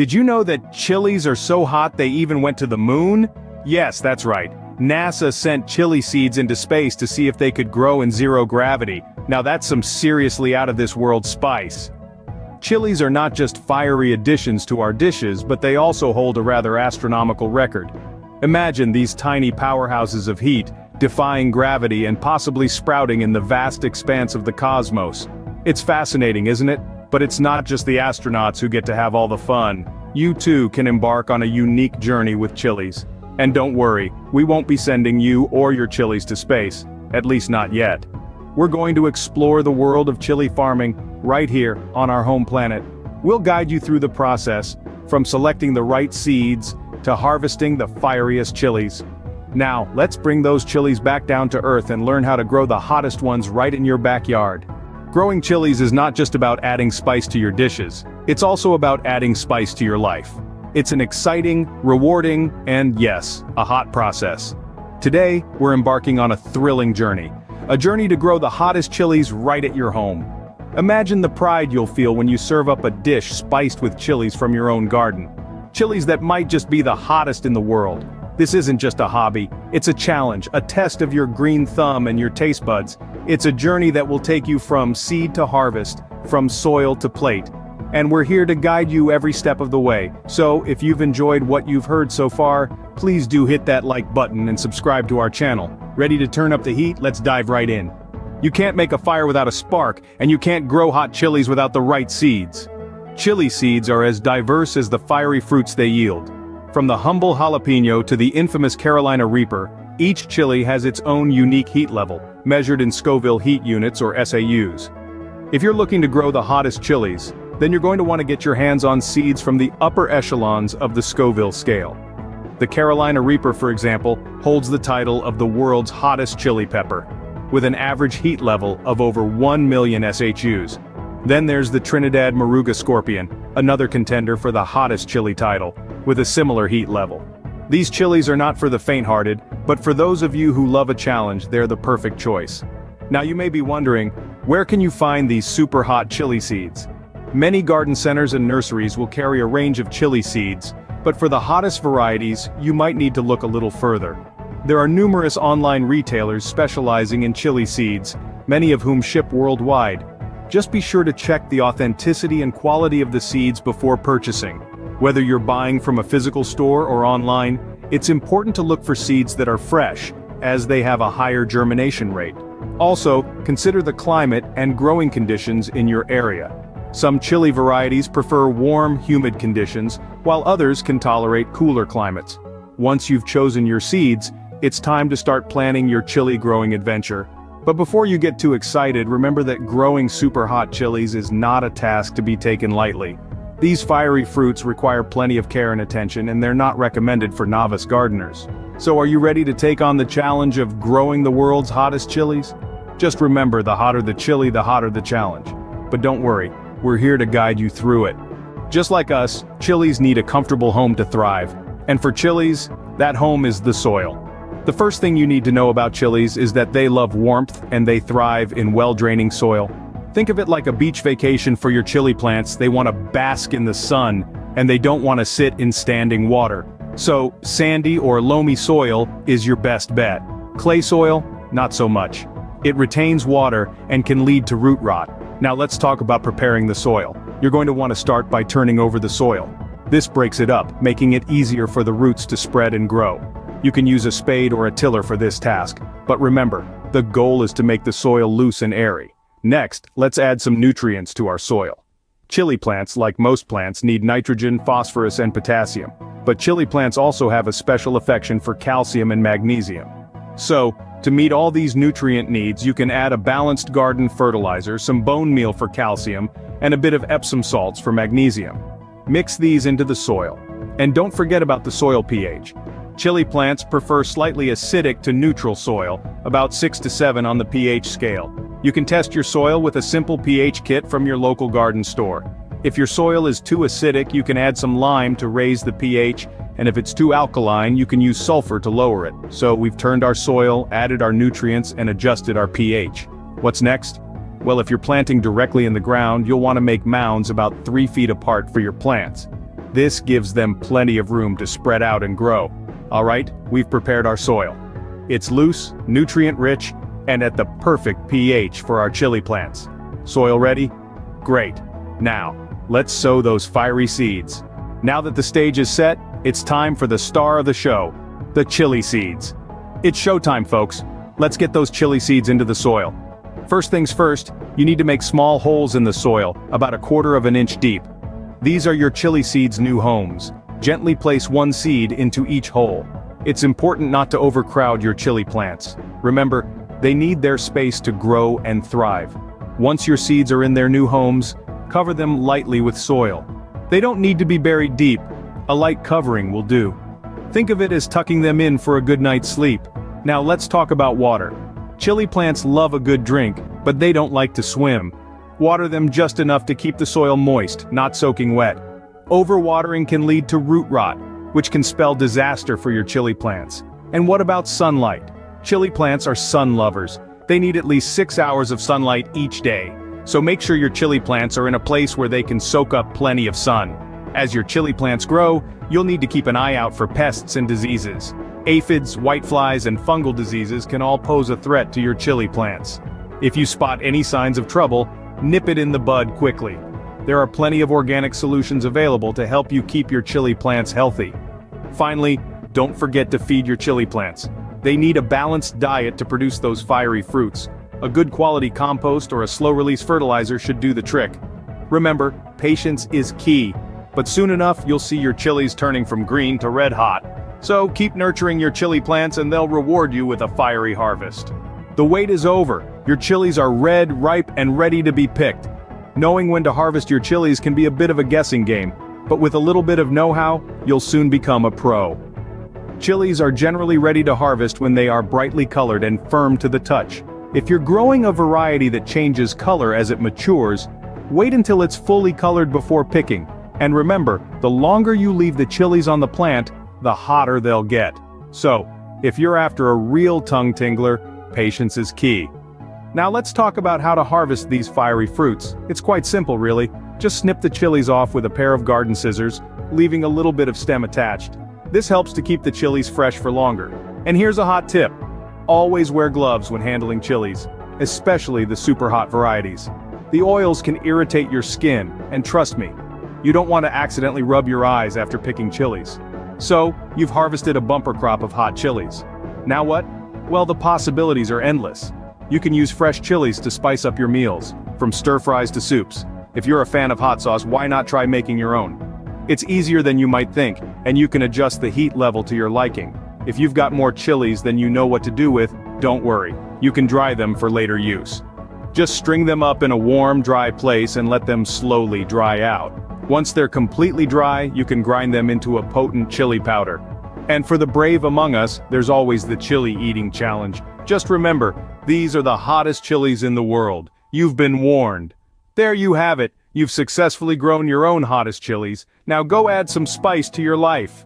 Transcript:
Did you know that chilies are so hot they even went to the moon? Yes, that's right. NASA sent chili seeds into space to see if they could grow in zero gravity. Now that's some seriously out-of-this-world spice. Chilies are not just fiery additions to our dishes but they also hold a rather astronomical record. Imagine these tiny powerhouses of heat, defying gravity and possibly sprouting in the vast expanse of the cosmos. It's fascinating, isn't it? But it's not just the astronauts who get to have all the fun. You too can embark on a unique journey with chilies. And don't worry, we won't be sending you or your chilies to space, at least not yet. We're going to explore the world of chili farming, right here, on our home planet. We'll guide you through the process, from selecting the right seeds, to harvesting the fieriest chilies. Now, let's bring those chilies back down to earth and learn how to grow the hottest ones right in your backyard. Growing chilies is not just about adding spice to your dishes, it's also about adding spice to your life. It's an exciting, rewarding, and yes, a hot process. Today, we're embarking on a thrilling journey. A journey to grow the hottest chilies right at your home. Imagine the pride you'll feel when you serve up a dish spiced with chilies from your own garden. Chilies that might just be the hottest in the world. This isn't just a hobby, it's a challenge, a test of your green thumb and your taste buds. It's a journey that will take you from seed to harvest, from soil to plate. And we're here to guide you every step of the way, so if you've enjoyed what you've heard so far, please do hit that like button and subscribe to our channel. Ready to turn up the heat? Let's dive right in. You can't make a fire without a spark, and you can't grow hot chilies without the right seeds. Chili seeds are as diverse as the fiery fruits they yield. From the humble jalapeno to the infamous Carolina Reaper, each chili has its own unique heat level, measured in Scoville heat units or SHUs. If you're looking to grow the hottest chilies, then you're going to want to get your hands on seeds from the upper echelons of the Scoville scale. The Carolina Reaper for example, holds the title of the world's hottest chili pepper, with an average heat level of over 1 million SHUs, then there's the Trinidad Moruga Scorpion, another contender for the hottest chili title, with a similar heat level. These chilies are not for the faint-hearted, but for those of you who love a challenge they're the perfect choice. Now you may be wondering, where can you find these super hot chili seeds? Many garden centers and nurseries will carry a range of chili seeds, but for the hottest varieties, you might need to look a little further. There are numerous online retailers specializing in chili seeds, many of whom ship worldwide, just be sure to check the authenticity and quality of the seeds before purchasing. Whether you're buying from a physical store or online, it's important to look for seeds that are fresh, as they have a higher germination rate. Also, consider the climate and growing conditions in your area. Some chili varieties prefer warm, humid conditions, while others can tolerate cooler climates. Once you've chosen your seeds, it's time to start planning your chili growing adventure. But before you get too excited remember that growing super hot chilies is not a task to be taken lightly. These fiery fruits require plenty of care and attention and they're not recommended for novice gardeners. So are you ready to take on the challenge of growing the world's hottest chilies? Just remember the hotter the chili the hotter the challenge. But don't worry, we're here to guide you through it. Just like us, chilies need a comfortable home to thrive. And for chilies, that home is the soil. The first thing you need to know about chilies is that they love warmth and they thrive in well-draining soil. Think of it like a beach vacation for your chili plants, they want to bask in the sun, and they don't want to sit in standing water. So, sandy or loamy soil is your best bet. Clay soil, not so much. It retains water and can lead to root rot. Now let's talk about preparing the soil. You're going to want to start by turning over the soil. This breaks it up, making it easier for the roots to spread and grow. You can use a spade or a tiller for this task, but remember, the goal is to make the soil loose and airy. Next, let's add some nutrients to our soil. Chili plants, like most plants, need nitrogen, phosphorus and potassium. But chili plants also have a special affection for calcium and magnesium. So, to meet all these nutrient needs you can add a balanced garden fertilizer, some bone meal for calcium, and a bit of Epsom salts for magnesium. Mix these into the soil. And don't forget about the soil pH. Chili plants prefer slightly acidic to neutral soil, about 6 to 7 on the pH scale. You can test your soil with a simple pH kit from your local garden store. If your soil is too acidic you can add some lime to raise the pH, and if it's too alkaline you can use sulfur to lower it. So we've turned our soil, added our nutrients, and adjusted our pH. What's next? Well if you're planting directly in the ground you'll want to make mounds about 3 feet apart for your plants. This gives them plenty of room to spread out and grow. Alright, we've prepared our soil. It's loose, nutrient-rich, and at the perfect pH for our chili plants. Soil ready? Great. Now, let's sow those fiery seeds. Now that the stage is set, it's time for the star of the show, the chili seeds. It's showtime folks, let's get those chili seeds into the soil. First things first, you need to make small holes in the soil, about a quarter of an inch deep. These are your chili seeds' new homes. Gently place one seed into each hole. It's important not to overcrowd your chili plants. Remember, they need their space to grow and thrive. Once your seeds are in their new homes, cover them lightly with soil. They don't need to be buried deep, a light covering will do. Think of it as tucking them in for a good night's sleep. Now let's talk about water. Chili plants love a good drink, but they don't like to swim. Water them just enough to keep the soil moist, not soaking wet. Overwatering can lead to root rot, which can spell disaster for your chili plants. And what about sunlight? Chili plants are sun lovers. They need at least 6 hours of sunlight each day. So make sure your chili plants are in a place where they can soak up plenty of sun. As your chili plants grow, you'll need to keep an eye out for pests and diseases. Aphids, whiteflies, and fungal diseases can all pose a threat to your chili plants. If you spot any signs of trouble, nip it in the bud quickly. There are plenty of organic solutions available to help you keep your chili plants healthy. Finally, don't forget to feed your chili plants. They need a balanced diet to produce those fiery fruits. A good quality compost or a slow-release fertilizer should do the trick. Remember, patience is key, but soon enough you'll see your chilies turning from green to red hot. So keep nurturing your chili plants and they'll reward you with a fiery harvest. The wait is over, your chilies are red, ripe, and ready to be picked. Knowing when to harvest your chilies can be a bit of a guessing game, but with a little bit of know-how, you'll soon become a pro. Chilies are generally ready to harvest when they are brightly colored and firm to the touch. If you're growing a variety that changes color as it matures, wait until it's fully colored before picking. And remember, the longer you leave the chilies on the plant, the hotter they'll get. So, if you're after a real tongue tingler, patience is key. Now let's talk about how to harvest these fiery fruits. It's quite simple really, just snip the chilies off with a pair of garden scissors, leaving a little bit of stem attached. This helps to keep the chilies fresh for longer. And here's a hot tip. Always wear gloves when handling chilies, especially the super hot varieties. The oils can irritate your skin, and trust me, you don't want to accidentally rub your eyes after picking chilies. So, you've harvested a bumper crop of hot chilies. Now what? Well the possibilities are endless. You can use fresh chilies to spice up your meals, from stir-fries to soups. If you're a fan of hot sauce why not try making your own? It's easier than you might think, and you can adjust the heat level to your liking. If you've got more chilies than you know what to do with, don't worry, you can dry them for later use. Just string them up in a warm, dry place and let them slowly dry out. Once they're completely dry, you can grind them into a potent chili powder. And for the brave among us, there's always the chili eating challenge. Just remember, these are the hottest chilies in the world. You've been warned. There you have it, you've successfully grown your own hottest chilies, now go add some spice to your life.